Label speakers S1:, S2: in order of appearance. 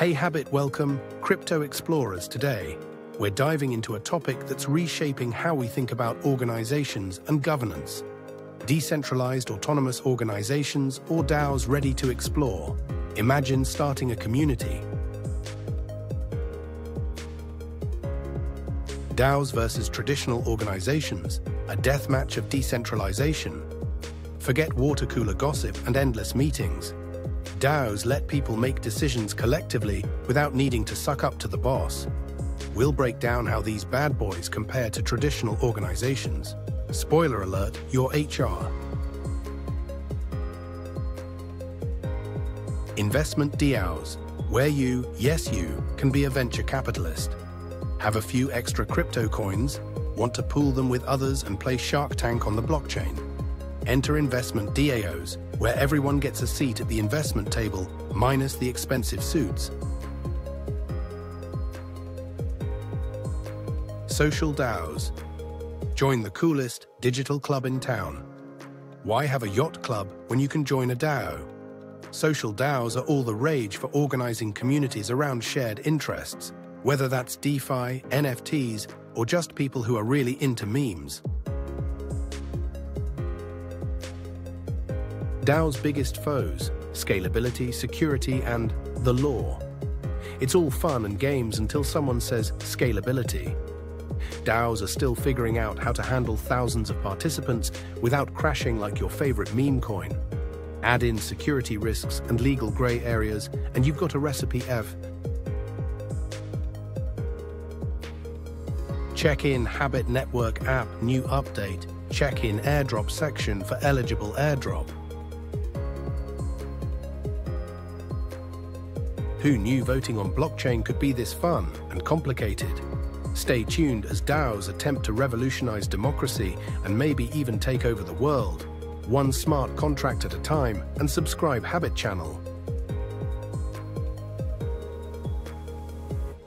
S1: Hey Habit, welcome, Crypto Explorers. Today, we're diving into a topic that's reshaping how we think about organizations and governance. Decentralized autonomous organizations or DAOs ready to explore. Imagine starting a community. DAOs versus traditional organizations, a deathmatch of decentralization. Forget water cooler gossip and endless meetings. DAOs let people make decisions collectively without needing to suck up to the boss. We'll break down how these bad boys compare to traditional organizations. Spoiler alert, your HR. Investment DAOs, where you, yes you, can be a venture capitalist. Have a few extra crypto coins, want to pool them with others and play Shark Tank on the blockchain. Enter investment DAOs, where everyone gets a seat at the investment table, minus the expensive suits. Social DAOs. Join the coolest digital club in town. Why have a yacht club when you can join a DAO? Social DAOs are all the rage for organizing communities around shared interests, whether that's DeFi, NFTs, or just people who are really into memes. DAO's biggest foes, scalability, security, and the law. It's all fun and games until someone says scalability. DAOs are still figuring out how to handle thousands of participants without crashing like your favorite meme coin. Add in security risks and legal gray areas, and you've got a recipe F. Check in Habit Network app new update. Check in airdrop section for eligible airdrop. Who knew voting on blockchain could be this fun and complicated? Stay tuned as DAOs attempt to revolutionize democracy and maybe even take over the world. One smart contract at a time and subscribe Habit channel